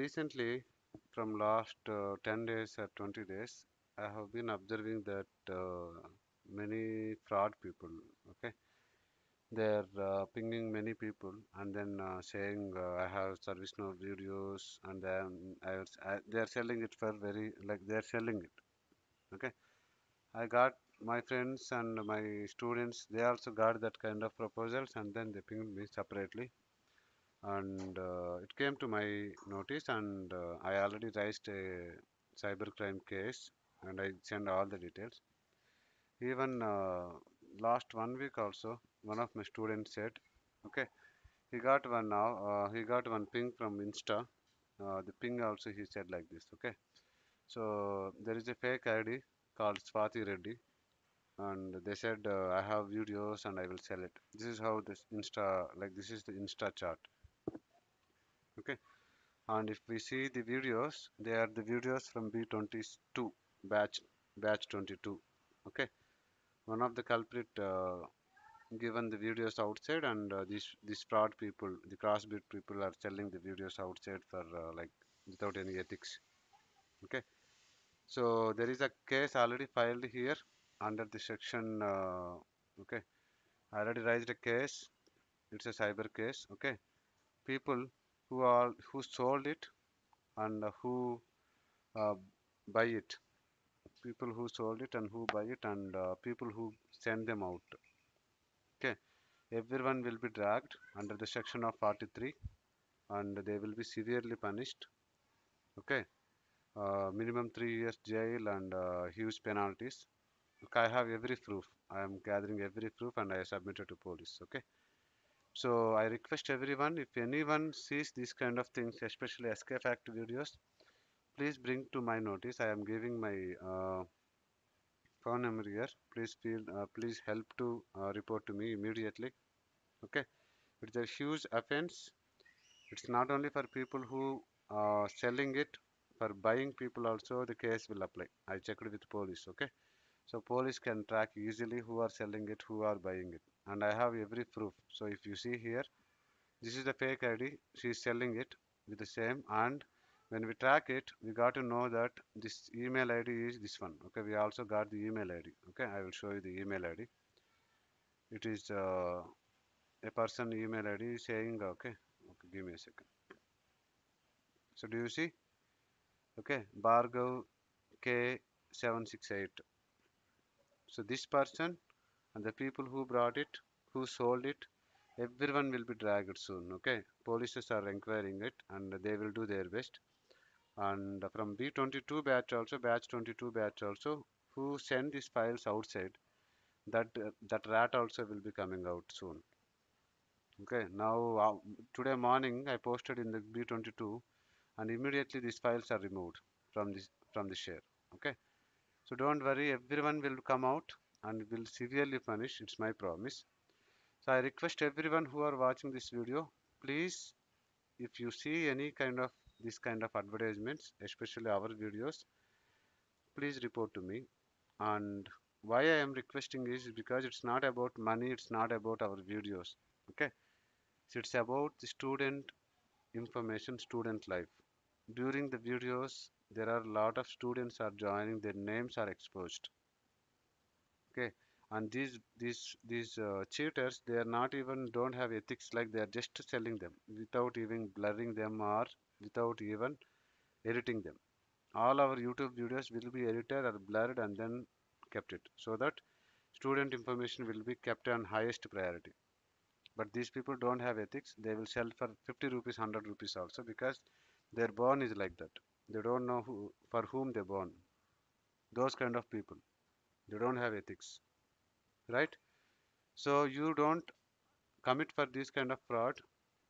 recently from last uh, 10 days or 20 days i have been observing that uh, many fraud people okay? They're uh, pinging many people and then uh, saying uh, i have ServiceNow videos and then I, was- I, they're selling it for very like they're selling it okay? I got my friends and my students they also got that kind of proposals and then they pinged me separately and uh, it came to my notice and uh, i already raised a cybercrime case and i sent all the details. Even uh, last one week also one of my students said okay he got one now he got one ping from insta the ping also he said like this okay? So there is a fake id called swati reddy and they said uh, i have videos and i will sell it. This is how this insta like this is the insta chart okay. And if we see the videos they are the videos from b22 batch batch 22 okay. One of the culprit uh, given the videos outside and uh, these these fraud people the crossbreed people are selling the videos outside for uh, like without any ethics. Okay. So there is a case already filed here under the section uh, okay. I already raised a case. It's a cyber case. Okay. People who are who sold it and who uh, buy it. People who sold it and who buy it and uh, people who send them out. Okay. Everyone will be dragged under the section of 43 and they will be severely punished. Okay. Uh, minimum 3 years jail and uh, huge penalties. Okay, i have every proof. I am gathering every proof and i submitted to police. Okay so i request everyone if anyone sees these kind of things especially SKFacts videos please bring to my notice. I am giving my uh, phone number here. Please feel uh, please help to uh, report to me immediately. Okay? It's a huge offense. It's not only for people who are selling it. For buying people also the case will apply. I checked with police okay? So police can track easily who are selling it who are buying it and i have every proof. So if you see here this is the fake id she is selling it with the same and when we track it we got to know that this email id is this one. Okay we also got the email id okay i will show you the email id it is uh, a person email id saying okay okay give me a second. So do you see? Okay bargav k768 so this person and the people who brought it who sold it everyone will be dragged soon okay? Polices are inquiring it and they will do their best. And from b22 batch also batch 22 batch also who send these files outside that that rat also will be coming out soon okay? Now uh, today morning i posted in the b22 and immediately these files are removed from this from the share okay? So don't worry everyone will come out and will severely punish it's my promise. So i request everyone who are watching this video please if you see any kind of this kind of advertisements especially our videos please report to me. And why i am requesting is because it's not about money it's not about our videos okay? So it's about the student information student life. During the videos there are a lot of students are joining their names are exposed okay. And these these these uh, cheaters they are not even don't have ethics like they are just selling them without even blurring them or without even editing them. All our youtube videos will be edited or blurred and then kept it so that student information will be kept on highest priority. But these people don't have ethics. They will sell for 50 rupees 100 rupees also because their born is like that. They don't know who for whom they born those kind of people they don't have ethics right? So you don't commit for this kind of fraud.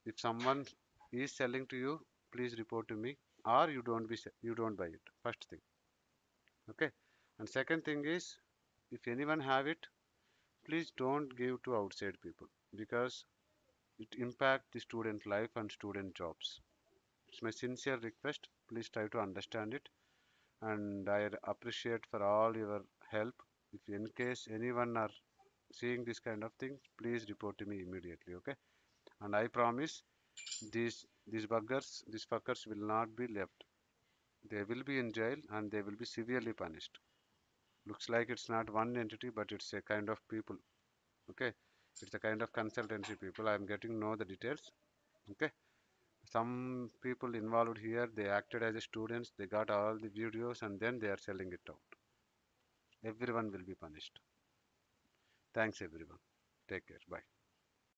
If someone is selling to you please report to me or you don't be you don't buy it first thing okay? And second thing is if anyone have it please don't give to outside people because it impact the student life and student jobs. It's my sincere request please try to understand it and i appreciate for all your help if in case anyone are seeing this kind of thing please report to me immediately okay? And i promise these these buggers these fuckers will not be left. They will be in jail and they will be severely punished. Looks like it's not one entity but it's a kind of people okay? It's a kind of consultancy people. I'm getting know the details okay? Some people involved here they acted as students they got all the videos and then they are selling it out everyone will be punished. Thanks everyone. Take care. Bye